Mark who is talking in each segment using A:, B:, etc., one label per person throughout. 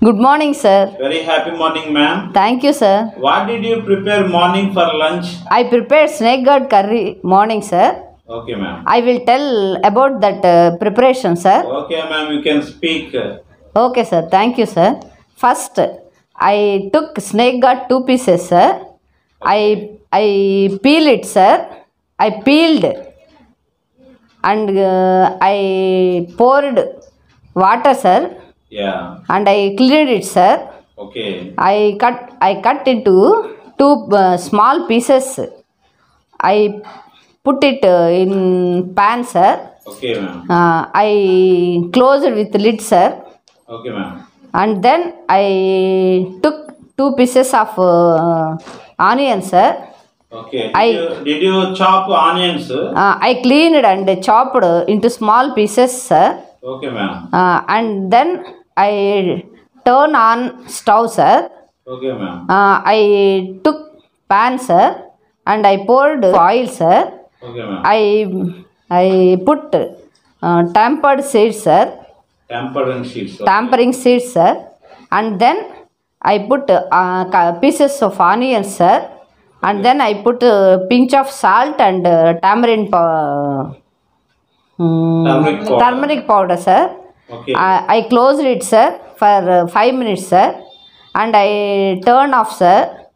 A: Good morning, sir.
B: Very happy morning, ma'am.
A: Thank you, sir.
B: What did you prepare morning for lunch?
A: I prepared snake gourd curry morning, sir.
B: Okay, ma'am.
A: I will tell about that uh, preparation, sir.
B: Okay, ma'am, you can speak.
A: Okay, sir. Thank you, sir. First, I took snake gourd two pieces, sir. I I peel it, sir. I peeled and uh, I poured water, sir,
B: Yeah.
A: and I cleaned it, sir.
B: Okay.
A: I cut I cut into two uh, small pieces. I put it uh, in pan, sir.
B: Okay, ma'am.
A: Uh, I closed with lid, sir,
B: Okay, ma'am.
A: and then I took two pieces of uh, onion, sir.
B: Okay. Did,
A: I-
B: you, did you chop onions?
A: Uh, I cleaned and chopped into small pieces, sir.
B: Okay, ma'am.
A: Uh, and then I turn on stove, sir.
B: Okay, ma'am.
A: Uh, I took pan, sir, and I poured oil, sir.
B: Okay, ma'am.
A: I I put uh, tempered seeds, sir,
B: Tempered and sheets. Okay.
A: tampering seeds, sir, and then I put uh, pieces of onion, sir, and then I put a pinch of salt and uh, tamarind pow- mm,
B: Turmeric powder.
A: turmeric powder, sir.
B: Okay.
A: I, I closed it, sir, for uh, five minutes, sir, and I turned off, sir.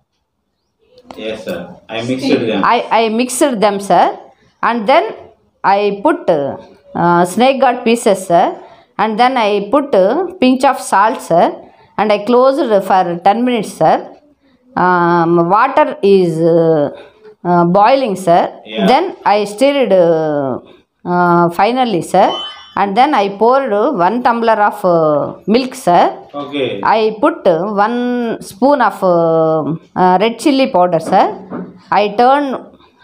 B: yes, sir. I mixed them.
A: I, I mixed them, sir, and then I put uh, snake gourd pieces, sir, and then I put uh, pinch of salt, sir, and I closed for 10 minutes, sir. Um, water is uh, uh, boiling, sir.
B: Yeah.
A: Then I stirred uh, uh, finally, sir, and then I poured one tumbler of uh, milk, sir.
B: Okay.
A: I put one spoon of uh, uh, red chili powder, sir. I turn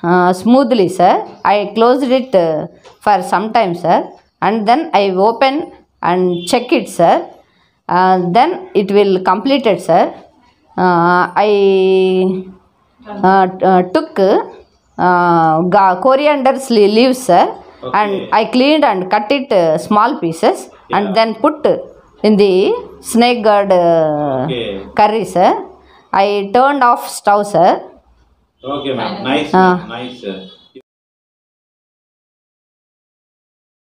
A: uh, smoothly, sir. I closed it uh, for some time, sir. And then I open and check it, sir. Uh, then it will complete it, sir. Uh, I uh, uh, took uh, coriander leaves, sir. And I cleaned and cut it uh, small pieces
B: Yeah.
A: and then put in the snake gourd uh,
B: Okay.
A: curry, sir. I turned off stove, sir.
B: Okay, ma'am. Nice.
A: Ah.
B: Nice. sir.